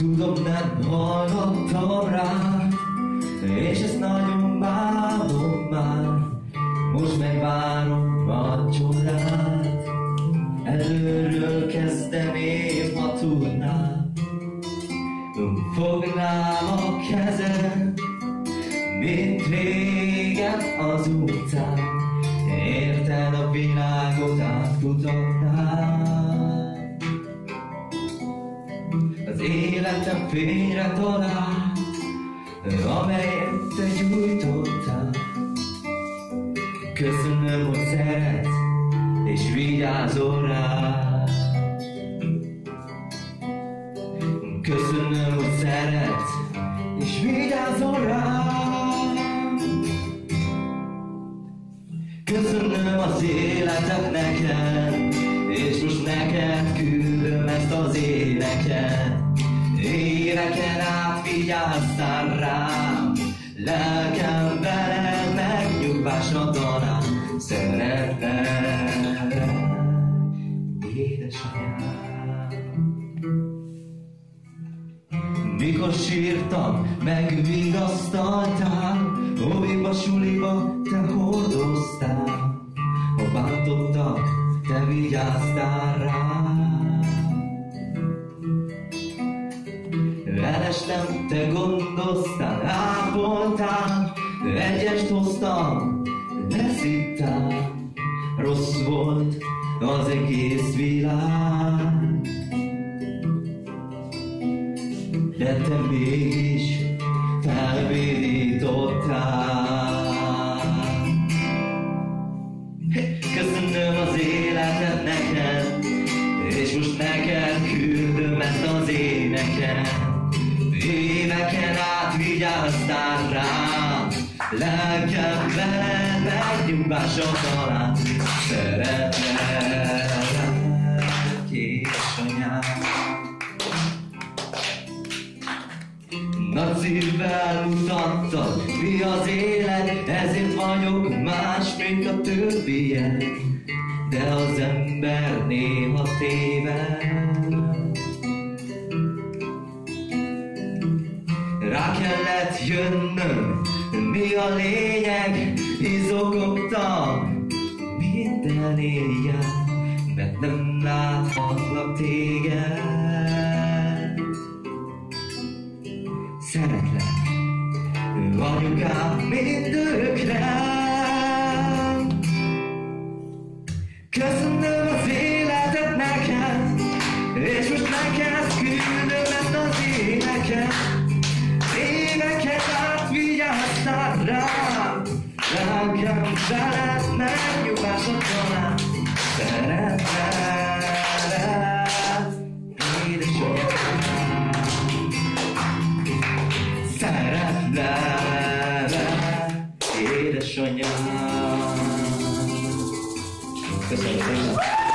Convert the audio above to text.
nem hallottam rá, és ezt nagyon bánom már. Most megvárom a csodát, előről kezdeném, ha tudnám. Fognám a kezem, mint régen az utcán, érted a világot átkutatnám. Az életem félre talál, amelyet te gyújtottál. Köszönöm, hogy szeret, és vigyázol rá. Köszönöm, hogy szeret, és vigyázol rá. Köszönöm az életet neked, és most neked küldöm ezt az éneket. Éveken át vigyáztál rám, lelkem veled megnyugvásra talál. Szeretlek, édesanyám. Mikor sírtam, megvigasztaltál, Óviba, suliba te hordoztál, Elestem, te gondoztál, ápoltál, Egyest hoztam, leszittál, Rossz volt az egész világ. de te mégis felvidítottál. Köszönöm az életet neked, és most neked küldöm ezt az éneket. Vigyáztál rám, lelkem veled megnyugvásra talán. Szeretlek, édesanyám. Nagy szívvel mutattad, mi az élet, ezért vagyok más, mint a többiek. De az ember néha téved. Rá kellett jönnöm, mi a lényeg, izogogtam minden éjjel, mert nem láthatlak téged. Szeretlek, anyukám mindörökre. Lányom, szeretnek, nyugászok volna, szeretnek, édesanyám. Szeretlek, édesanyám. Köszönöm szépen.